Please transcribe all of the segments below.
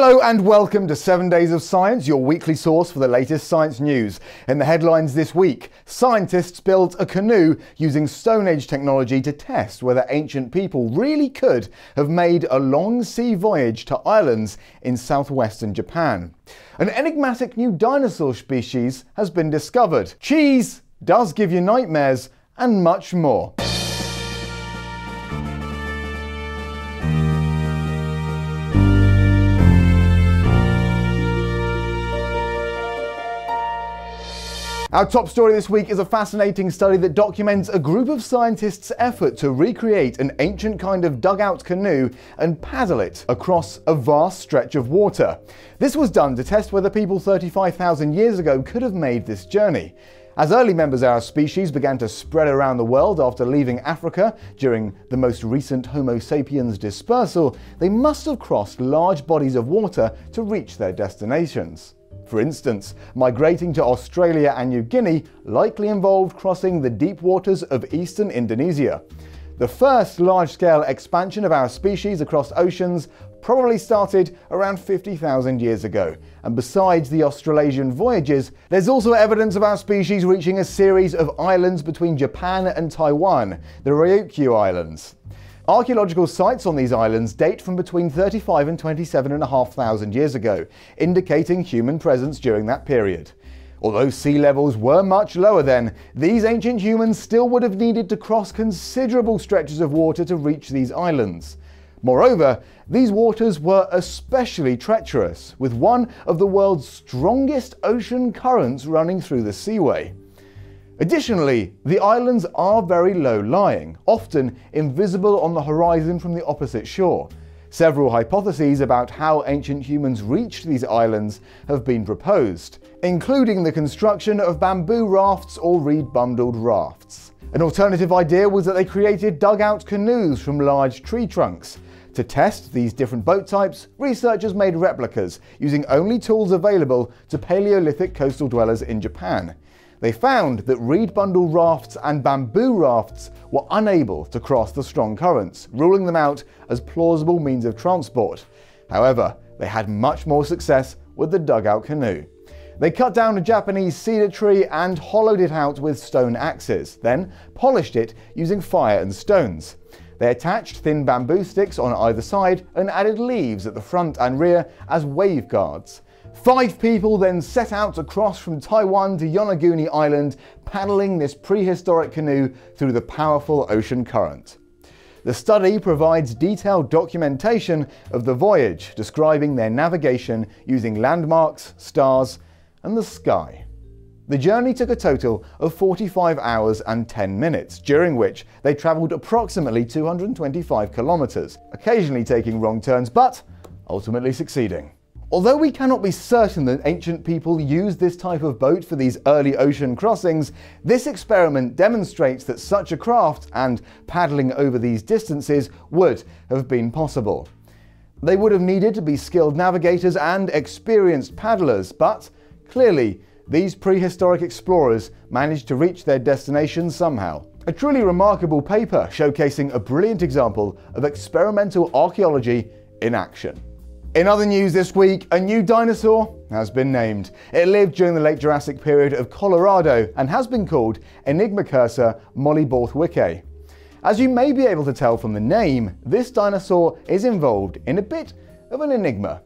Hello and welcome to 7 Days of Science, your weekly source for the latest science news. In the headlines this week, scientists built a canoe using Stone Age technology to test whether ancient people really could have made a long sea voyage to islands in southwestern Japan. An enigmatic new dinosaur species has been discovered. Cheese does give you nightmares, and much more. Our top story this week is a fascinating study that documents a group of scientists' effort to recreate an ancient kind of dugout canoe and paddle it across a vast stretch of water. This was done to test whether people 35,000 years ago could have made this journey. As early members of our species began to spread around the world after leaving Africa during the most recent Homo sapiens dispersal, they must have crossed large bodies of water to reach their destinations. For instance, migrating to Australia and New Guinea likely involved crossing the deep waters of eastern Indonesia. The first large scale expansion of our species across oceans probably started around 50,000 years ago. And besides the Australasian voyages, there's also evidence of our species reaching a series of islands between Japan and Taiwan, the Ryukyu Islands. Archaeological sites on these islands date from between 35 and 27,500 years ago, indicating human presence during that period. Although sea levels were much lower then, these ancient humans still would have needed to cross considerable stretches of water to reach these islands. Moreover, these waters were especially treacherous, with one of the world's strongest ocean currents running through the seaway. Additionally, the islands are very low lying, often invisible on the horizon from the opposite shore. Several hypotheses about how ancient humans reached these islands have been proposed, including the construction of bamboo rafts or reed bundled rafts. An alternative idea was that they created dugout canoes from large tree trunks. To test these different boat types, researchers made replicas using only tools available to Paleolithic coastal dwellers in Japan. They found that reed bundle rafts and bamboo rafts were unable to cross the strong currents, ruling them out as plausible means of transport. However, they had much more success with the dugout canoe. They cut down a Japanese cedar tree and hollowed it out with stone axes, then polished it using fire and stones. They attached thin bamboo sticks on either side and added leaves at the front and rear as wave guards. Five people then set out to cross from Taiwan to Yonaguni Island, paddling this prehistoric canoe through the powerful ocean current. The study provides detailed documentation of the voyage, describing their navigation using landmarks, stars, and the sky. The journey took a total of 45 hours and 10 minutes, during which they travelled approximately 225 kilometres, occasionally taking wrong turns, but ultimately succeeding. Although we cannot be certain that ancient people used this type of boat for these early ocean crossings, this experiment demonstrates that such a craft and paddling over these distances would have been possible. They would have needed to be skilled navigators and experienced paddlers, but clearly these prehistoric explorers managed to reach their destination somehow. A truly remarkable paper showcasing a brilliant example of experimental archaeology in action. In other news this week, a new dinosaur has been named. It lived during the late Jurassic period of Colorado and has been called Enigma Enigmacursor mollyborthwickae. As you may be able to tell from the name, this dinosaur is involved in a bit of an enigma.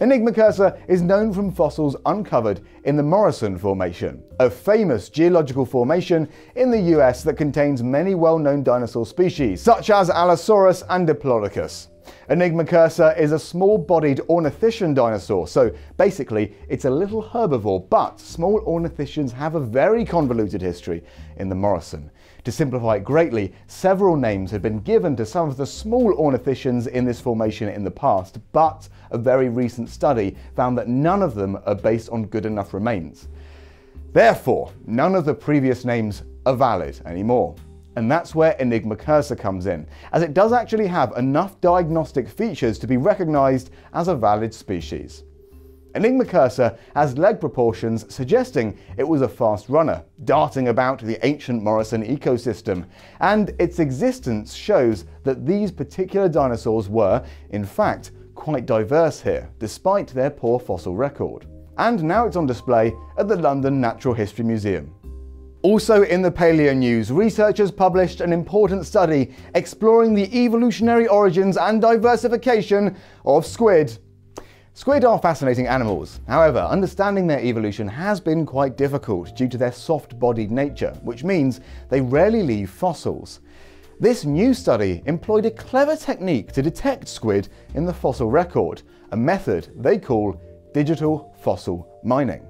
Enigmacursor is known from fossils uncovered in the Morrison Formation, a famous geological formation in the US that contains many well-known dinosaur species, such as Allosaurus and Diplodocus. Enigmacursor is a small-bodied ornithischian dinosaur, so basically it's a little herbivore, but small ornithischians have a very convoluted history in the Morrison. To simplify it greatly, several names have been given to some of the small ornithischians in this formation in the past, but a very recent study found that none of them are based on good enough remains. Therefore, none of the previous names are valid anymore. And that's where Enigmacursor comes in, as it does actually have enough diagnostic features to be recognised as a valid species. Enigmacursor has leg proportions suggesting it was a fast runner, darting about the ancient Morrison ecosystem, and its existence shows that these particular dinosaurs were, in fact, quite diverse here, despite their poor fossil record. And now it's on display at the London Natural History Museum. Also in the paleo news, researchers published an important study exploring the evolutionary origins and diversification of squid. Squid are fascinating animals. However, understanding their evolution has been quite difficult due to their soft-bodied nature, which means they rarely leave fossils. This new study employed a clever technique to detect squid in the fossil record, a method they call digital fossil mining.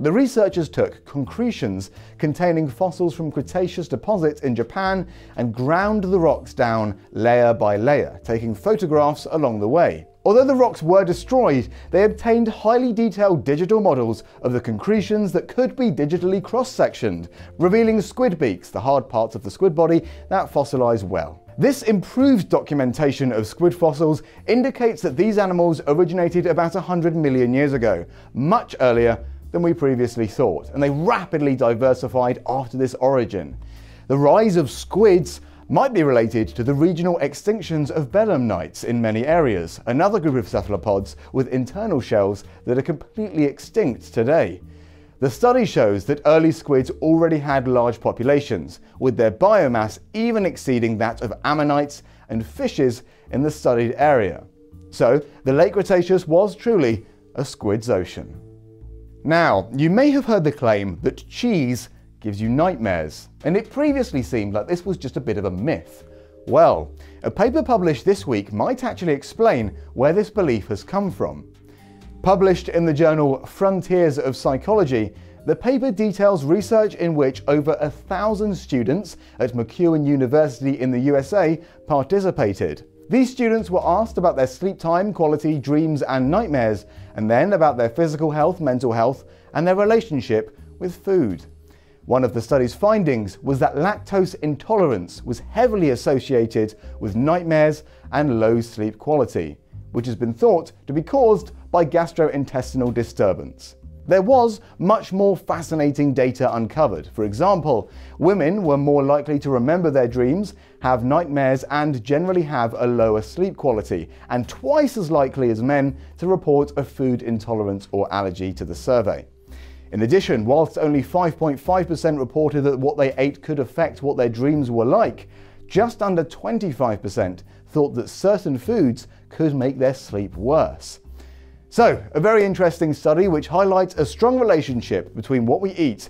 The researchers took concretions containing fossils from Cretaceous deposits in Japan and ground the rocks down layer by layer, taking photographs along the way. Although the rocks were destroyed, they obtained highly detailed digital models of the concretions that could be digitally cross-sectioned, revealing squid beaks, the hard parts of the squid body that fossilize well. This improved documentation of squid fossils indicates that these animals originated about 100 million years ago, much earlier than we previously thought, and they rapidly diversified after this origin. The rise of squids might be related to the regional extinctions of belemnites in many areas, another group of cephalopods with internal shells that are completely extinct today. The study shows that early squids already had large populations, with their biomass even exceeding that of ammonites and fishes in the studied area. So, the late Cretaceous was truly a squid's ocean. Now, you may have heard the claim that cheese gives you nightmares, and it previously seemed like this was just a bit of a myth. Well, a paper published this week might actually explain where this belief has come from. Published in the journal Frontiers of Psychology, the paper details research in which over a thousand students at MacEwan University in the USA participated. These students were asked about their sleep time, quality, dreams, and nightmares, and then about their physical health, mental health, and their relationship with food. One of the study's findings was that lactose intolerance was heavily associated with nightmares and low sleep quality, which has been thought to be caused by gastrointestinal disturbance. There was much more fascinating data uncovered. For example, women were more likely to remember their dreams, have nightmares, and generally have a lower sleep quality, and twice as likely as men to report a food intolerance or allergy to the survey. In addition, whilst only 5.5% reported that what they ate could affect what their dreams were like, just under 25% thought that certain foods could make their sleep worse. So, a very interesting study which highlights a strong relationship between what we eat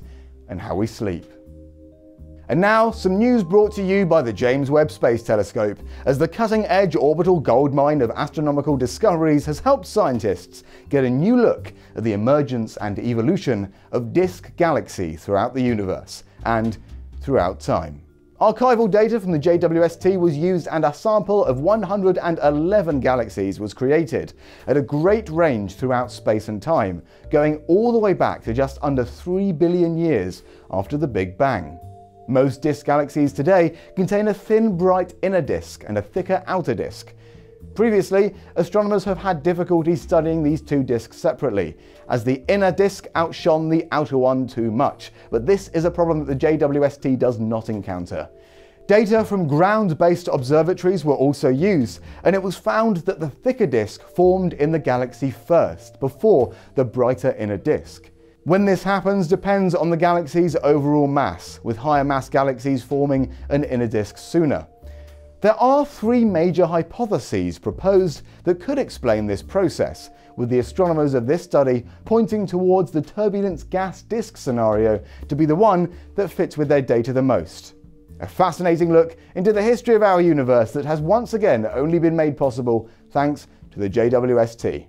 and how we sleep. And now, some news brought to you by the James Webb Space Telescope, as the cutting edge orbital goldmine of astronomical discoveries has helped scientists get a new look at the emergence and evolution of disk galaxies throughout the universe and throughout time. Archival data from the JWST was used and a sample of 111 galaxies was created at a great range throughout space and time, going all the way back to just under 3 billion years after the Big Bang. Most disk galaxies today contain a thin, bright inner disk and a thicker outer disk. Previously, astronomers have had difficulty studying these two disks separately, as the inner disk outshone the outer one too much, but this is a problem that the JWST does not encounter. Data from ground-based observatories were also used, and it was found that the thicker disk formed in the galaxy first, before the brighter inner disk. When this happens depends on the galaxy's overall mass, with higher mass galaxies forming an inner disk sooner. There are three major hypotheses proposed that could explain this process, with the astronomers of this study pointing towards the turbulence gas disk scenario to be the one that fits with their data the most. A fascinating look into the history of our universe that has once again only been made possible thanks to the JWST.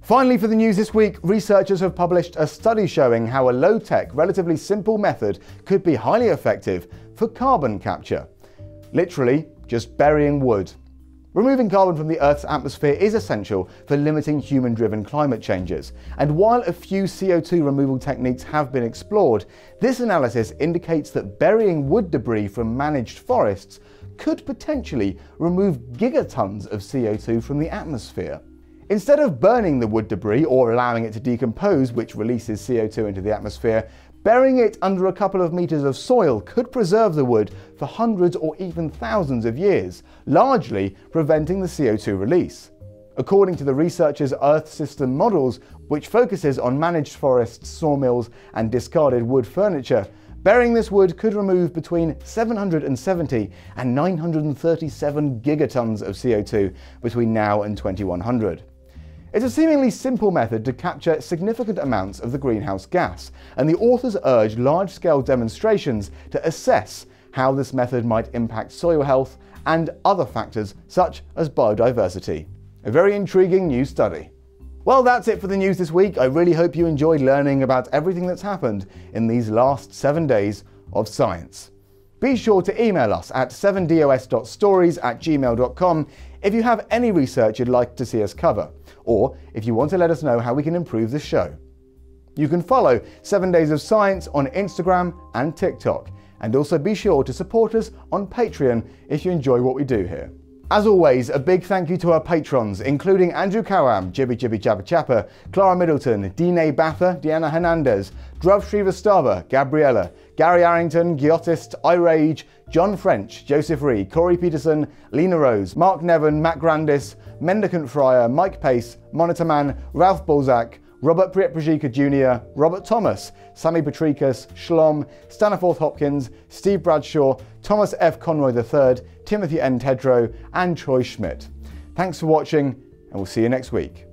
Finally, for the news this week, researchers have published a study showing how a low tech, relatively simple method could be highly effective for carbon capture. Literally, just burying wood. Removing carbon from the Earth's atmosphere is essential for limiting human driven climate changes. And while a few CO2 removal techniques have been explored, this analysis indicates that burying wood debris from managed forests could potentially remove gigatons of CO2 from the atmosphere. Instead of burning the wood debris or allowing it to decompose, which releases CO2 into the atmosphere, burying it under a couple of meters of soil could preserve the wood for hundreds or even thousands of years, largely preventing the CO2 release. According to the researchers' Earth system models, which focuses on managed forests, sawmills, and discarded wood furniture, burying this wood could remove between 770 and 937 gigatons of CO2 between now and 2100. It's a seemingly simple method to capture significant amounts of the greenhouse gas, and the authors urge large scale demonstrations to assess how this method might impact soil health and other factors such as biodiversity. A very intriguing new study. Well, that's it for the news this week. I really hope you enjoyed learning about everything that's happened in these last seven days of science. Be sure to email us at 7dos.stories at gmail.com if you have any research you'd like to see us cover, or if you want to let us know how we can improve the show. You can follow 7 Days of Science on Instagram and TikTok, and also be sure to support us on Patreon if you enjoy what we do here. As always, a big thank you to our patrons, including Andrew Cowam, Jibby Jibby Jabba Chappa, Clara Middleton, Dine Batha, Diana Hernandez, Druv Srivastava, Gabriella, Gary Arrington, Giotist, iRage, John French, Joseph Ree, Corey Peterson, Lena Rose, Mark Nevin, Matt Grandis, Mendicant Fryer, Mike Pace, Monitor Man, Ralph Balzac, Robert Prieprajika Jr., Robert Thomas, Sammy Patrikas, Shlom, Staniforth Hopkins, Steve Bradshaw, Thomas F. Conroy III, Timothy N. Tedrow, and Troy Schmidt. Thanks for watching, and we'll see you next week.